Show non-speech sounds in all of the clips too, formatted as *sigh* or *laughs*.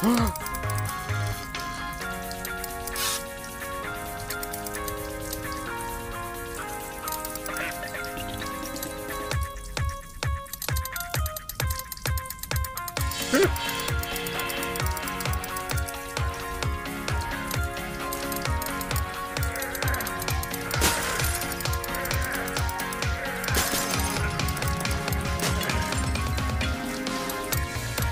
Huh?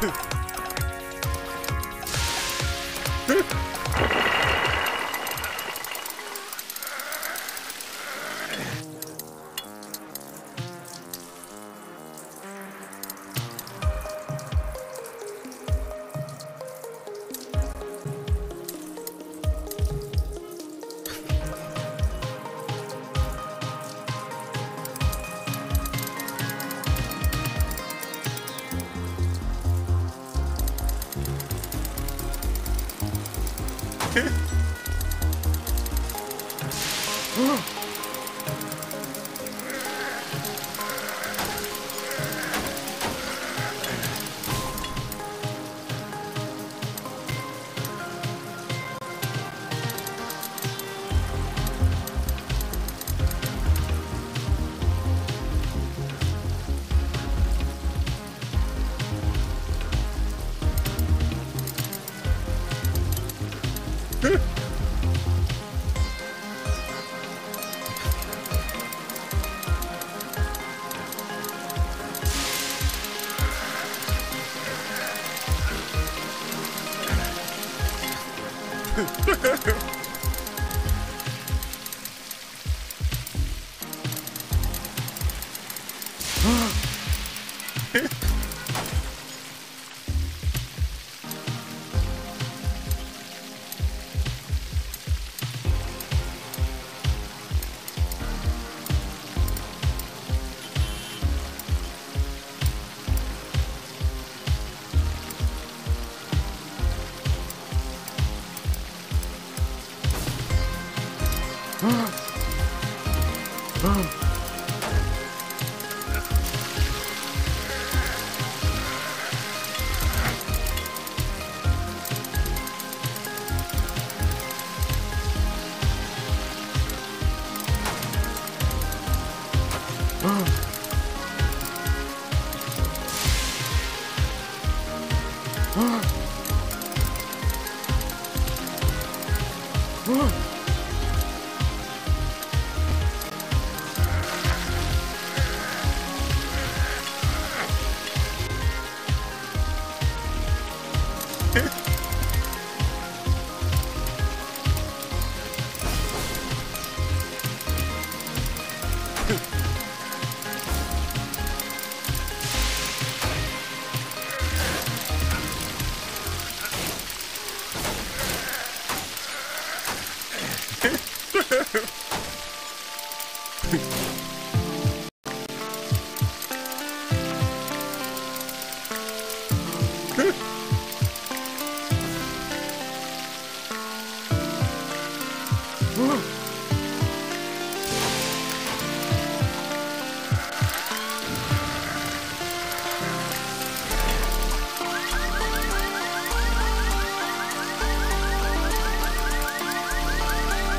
Huh? う *laughs* ん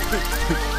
ハハハ。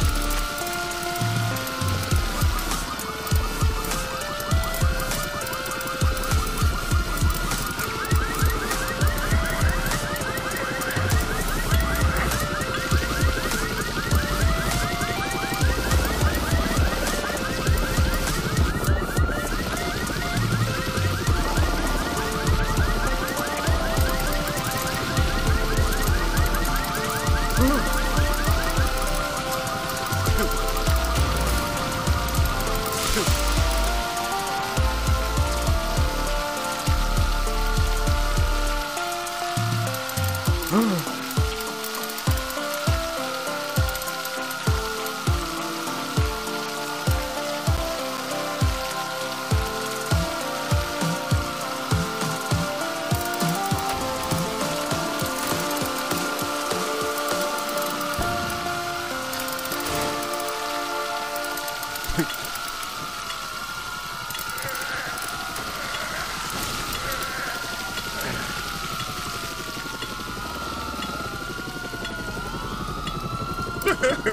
Ha ha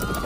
ha.